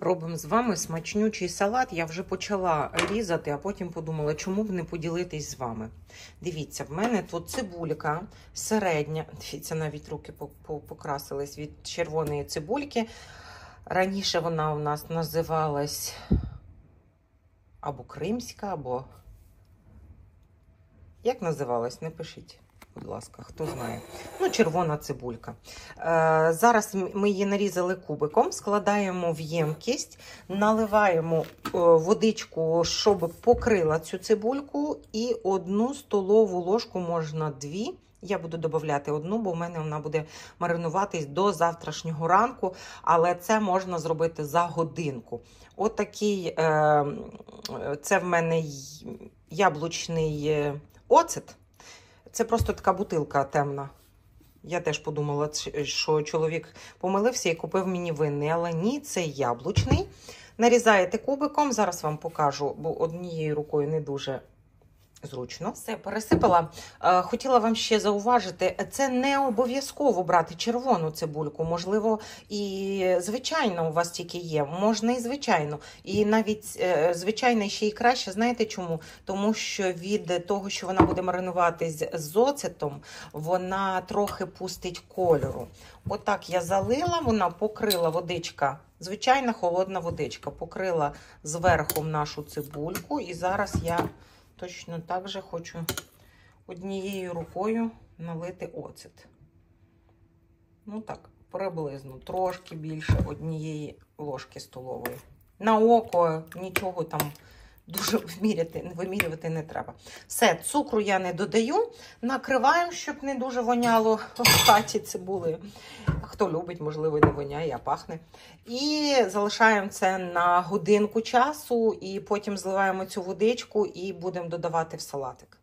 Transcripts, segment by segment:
Робимо з вами смачнючий салат. Я вже почала різати, а потім подумала, чому б не поділитись з вами. Дивіться, в мене тут цибулька середня. Дивіться, навіть руки по- по- покрасились від червоної цибульки. Раніше вона у нас називалась або кримська, або. Як називалась? Не пишіть, будь ласка, хто знає. Ну, червона цибулька. Е, зараз ми її нарізали кубиком, складаємо в ємкість, наливаємо е, водичку, щоб покрила цю цибульку, і одну столову ложку можна дві. Я буду додати одну, бо в мене вона буде маринуватись до завтрашнього ранку, але це можна зробити за годинку. Отакий, е, це в мене яблучний е, оцет. Це просто така бутилка темна. Я теж подумала, що чоловік помилився і купив мені винний, але ні, це яблучний. Нарізаєте кубиком, зараз вам покажу, бо однією рукою не дуже зручно. Все, пересипала. Е, Хотіла вам ще зауважити, це не обов'язково брати червону цибульку. Можливо, і звичайно у вас тільки є. Можна і звичайно. І навіть е, звичайно ще й краще. Знаєте чому? Тому що від того, що вона буде маринуватись з оцетом, вона трохи пустить кольору. Отак я залила, вона покрила водичка. Звичайна холодна водичка, покрила зверху нашу цибульку, і зараз я точно так же хочу однією рукою налити оцет. Ну так, приблизно, трошки більше однієї ложки столової. На око нічого там дуже виміряти, вимірювати не треба. Все, цукру я не додаю. Накриваємо, щоб не дуже воняло в хаті цибулею. Хто любить, можливо, не воняє, а пахне. І залишаємо це на годинку часу, і потім зливаємо цю водичку і будемо додавати в салатик.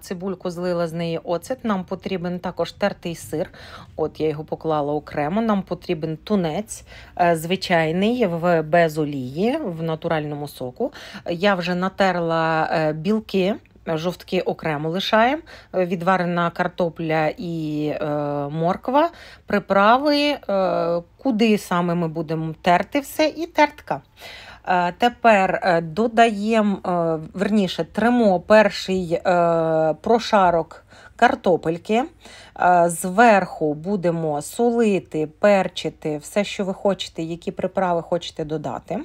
Цибульку злила з неї оцет. Нам потрібен також тертий сир. От я його поклала окремо. Нам потрібен тунець е, звичайний в без олії в натуральному соку. Я вже натерла е, білки. Жовтки окремо лишаємо, е, відварена картопля і е, морква, приправи, е, куди саме ми будемо терти все, і тертка. Е, Тепер е, додаємо, е, верніше, тримо перший е, прошарок картопельки. Е, Зверху будемо солити, перчити, все, що ви хочете, які приправи хочете додати.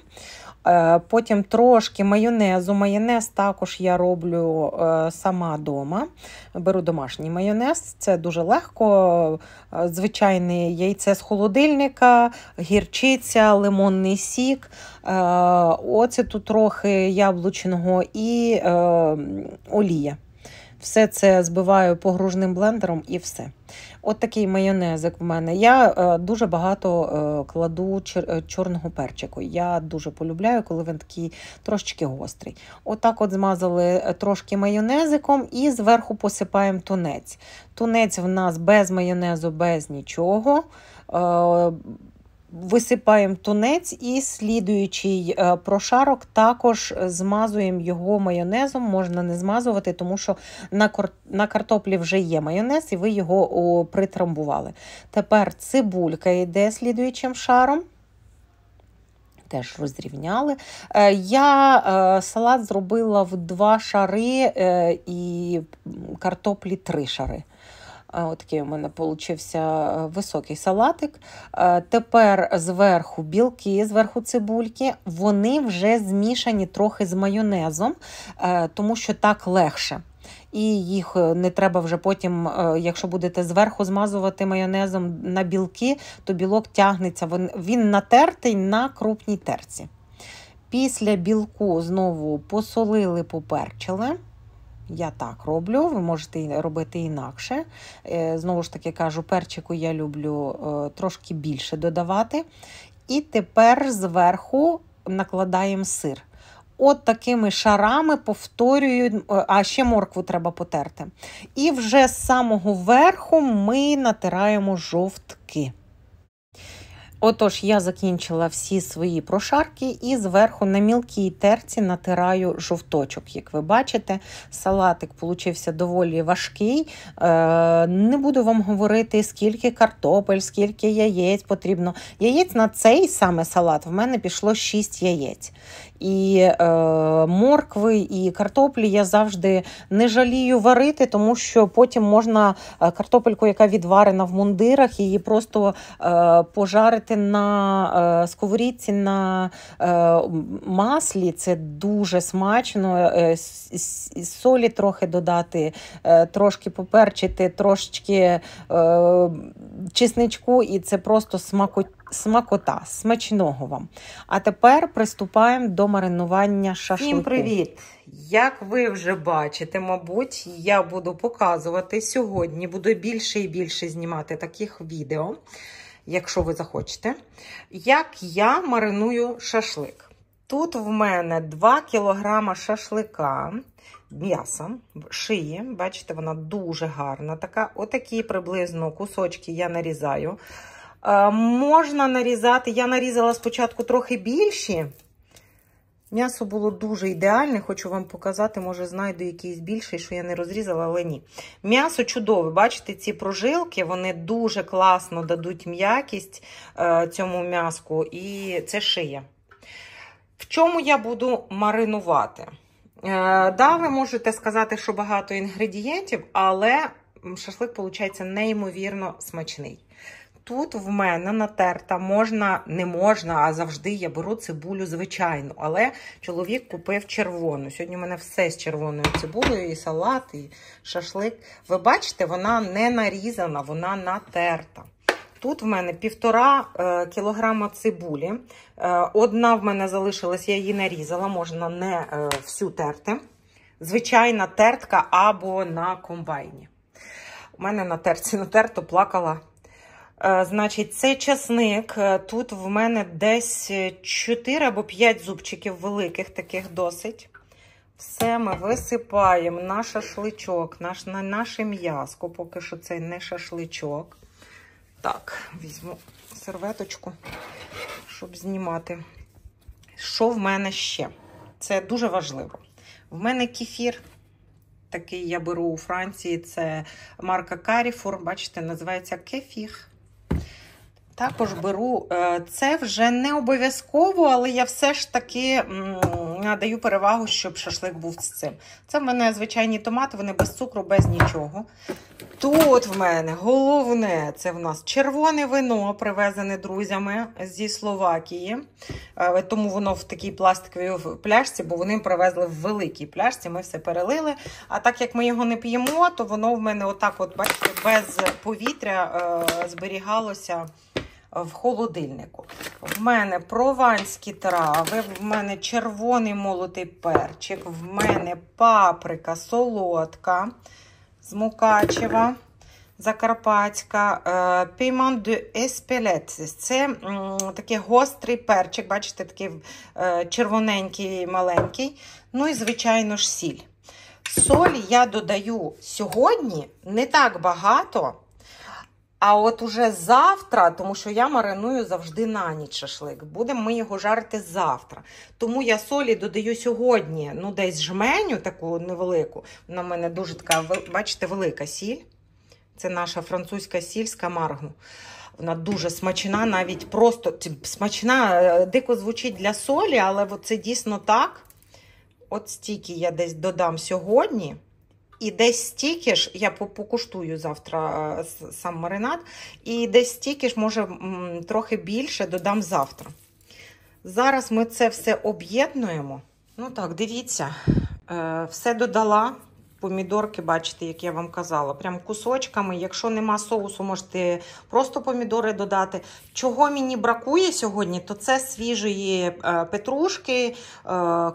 Е, Потім трошки майонезу. Майонез також я роблю е, сама вдома. Беру домашній майонез, це дуже легко. Е, Звичайне яйце з холодильника, гірчиця, лимонний сік, оцету трохи яблучного і олія. Все це збиваю погружним блендером і все. От такий майонезик в мене. Я е, дуже багато е, кладу чор- е, чорного перчику. Я дуже полюбляю, коли він такий трошечки гострий. Отак от змазали е, трошки майонезиком і зверху посипаємо тунець. Тунець в нас без майонезу, без нічого. Е, Висипаємо тунець і слідуючий е, прошарок також змазуємо його майонезом. Можна не змазувати, тому що на, картоплі вже є майонез, і ви його притрамбували. Тепер цибулька йде слідуючим шаром. Теж розрівняли. Е, Я е, салат зробила в два шари і картоплі три шари. Е, Отакий у мене получився високий салатик. Е, Тепер зверху білки, зверху цибульки, вони вже змішані трохи з майонезом, е, тому що так легше. І їх е, не треба вже потім, е, якщо будете зверху змазувати майонезом на білки, то білок тягнеться. Він натертий на крупній терці. Після білку знову посолили, поперчили. Я так роблю, ви можете робити інакше. Е, Знову ж таки кажу, перчику я люблю е, трошки більше додавати. І тепер зверху накладаємо сир. От такими шарами повторюю, е, а ще моркву треба потерти. І вже з самого верху ми натираємо жовтки. Отож, я закінчила всі свої прошарки і зверху на мілкій терці натираю жовточок. Як ви бачите, салатик получився доволі важкий. Е, Не буду вам говорити, скільки картопель, скільки яєць потрібно. Яєць на цей саме салат в мене пішло 6 яєць. І е, моркви, і картоплі я завжди не жалію варити, тому що потім можна е, картопельку, яка відварена в мундирах, її просто е, пожарити на е, сковорідці на е, маслі. Це дуже смачно. Е, солі трохи додати, е, трошки поперчити, трошечки е, чесничку, і це просто смакота смакота, смачного вам. А тепер приступаємо до маринування шашлику. Всім привіт! Як ви вже бачите, мабуть, я буду показувати сьогодні, буду більше і більше знімати таких відео, якщо ви захочете, як я мариную шашлик. Тут в мене 2 кг шашлика. М'яса, шиї, бачите, вона дуже гарна. така. Отакі приблизно кусочки я нарізаю. Е, можна нарізати, я нарізала спочатку трохи більші. М'ясо було дуже ідеальне, хочу вам показати, може, знайду якийсь більший, що я не розрізала, але ні. М'ясо чудове, бачите, ці прожилки, вони дуже класно дадуть м'якість е, цьому м'яску, і це шия. В чому я буду маринувати? Е, да, ви можете сказати, що багато інгредієнтів, але шашлик, виходить, неймовірно смачний. Тут в мене натерта можна, не можна, а завжди я беру цибулю звичайну. Але чоловік купив червону. Сьогодні у мене все з червоною цибулею, і салат, і шашлик. Ви бачите, вона не нарізана, вона натерта. Тут в мене півтора е, кілограма цибулі. Е, одна в мене залишилась, я її нарізала, можна не е, всю терти. Звичайна тертка або на комбайні. У мене на терці натерто плакала. Е, значить, цей часник. Е, тут в мене десь 4 або 5 зубчиків великих, таких досить. Все ми висипаємо на шашличок, наш, на наше м'язко, поки що це не шашличок. Так, візьму серветочку, щоб знімати. Що в мене ще? Це дуже важливо. В мене кефір. Такий я беру у Франції, це марка Carrefour, бачите, називається кефір. Також беру, е, це вже не обов'язково, але я все ж таки надаю перевагу, щоб шашлик був з цим. Це в мене звичайні томати, вони без цукру, без нічого. Тут в мене головне це в нас червоне вино, привезене друзями зі Словакії. Е, тому воно в такій пластиковій пляшці, бо вони привезли в великій пляшці, ми все перелили. А так як ми його не п'ємо, то воно в мене отак, от, бачите, без повітря е, зберігалося в холодильнику. В мене прованські трави, в мене червоний молотий перчик, в мене паприка солодка з Мукачева. Закарпатська пейман де еспелет. Це такий гострий перчик, бачите, такий е, червоненький, маленький. Ну і, звичайно ж, сіль. Солі я додаю сьогодні не так багато, а от уже завтра, тому що я мариную завжди на ніч шашлик, будемо ми його жарити завтра. Тому я солі додаю сьогодні, ну, десь жменю таку невелику. Вона в мене дуже така, бачите, велика сіль. Це наша французька сіль з камаргу. Вона дуже смачна, навіть просто смачна, е, дико звучить для солі, але це дійсно так. От стільки я десь додам сьогодні. І десь стільки ж, я покуштую завтра е, сам маринад, і десь стільки ж, може, трохи більше додам завтра. Зараз ми це все об'єднуємо. Ну так, дивіться, е, все додала. Помідорки, бачите, як я вам казала, прям кусочками. Якщо нема соусу, можете просто помідори додати. Чого мені бракує сьогодні, то це свіжої е, петрушки, е,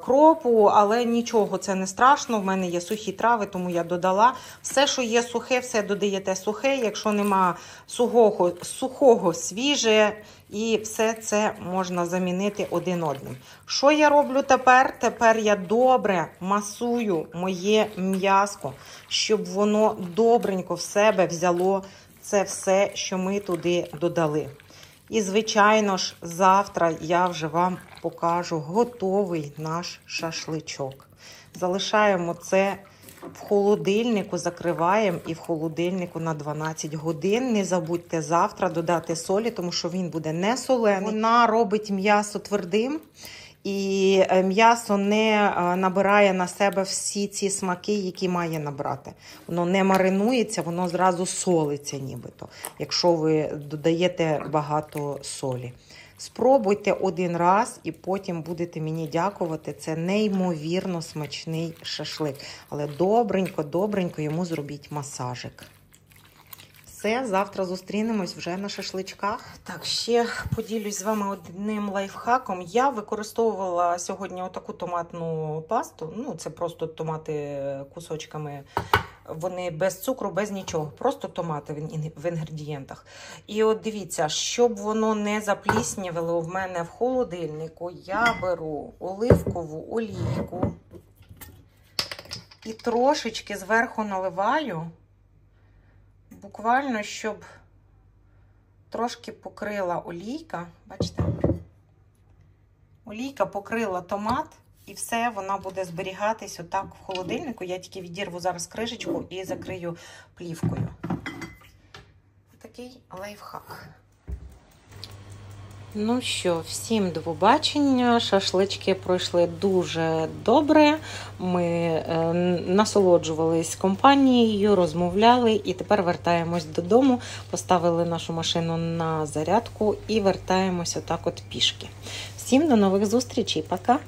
кропу, але нічого це не страшно. В мене є сухі трави, тому я додала. Все, що є сухе, все додаєте сухе. Якщо нема сухого, сухого свіже. І все це можна замінити один одним. Що я роблю тепер? Тепер я добре масую моє м'яско, щоб воно добренько в себе взяло це все, що ми туди додали. І, звичайно ж, завтра я вже вам покажу готовий наш шашличок. Залишаємо це в холодильнику, закриваємо і в холодильнику на 12 годин. Не забудьте завтра додати солі, тому що він буде не солений. Вона робить м'ясо твердим. І е, м'ясо не е, набирає на себе всі ці смаки, які має набрати. Воно не маринується, воно зразу солиться, нібито, якщо ви додаєте багато солі. Спробуйте один раз і потім будете мені дякувати. Це неймовірно смачний шашлик. Але добренько, добренько йому зробіть масажик. Все, завтра зустрінемось вже на шашличках. Так, ще поділюсь з вами одним лайфхаком. Я використовувала сьогодні отаку томатну пасту. Ну, це просто томати кусочками. Вони без цукру, без нічого, просто томати в інгредієнтах. І от дивіться, щоб воно не запліснявило в мене в холодильнику, я беру оливкову олійку і трошечки зверху наливаю буквально, щоб трошки покрила олійка. Бачите? Олійка покрила томат, і все, вона буде зберігатись отак в холодильнику. Я тільки відірву зараз кришечку і закрию плівкою. Такий лайфхак. Ну що, всім до побачення. Шашлички пройшли дуже добре. Ми е, насолоджувались компанією, розмовляли і тепер вертаємось додому. Поставили нашу машину на зарядку і вертаємось отак от пішки. Всім до нових зустрічей. Пока!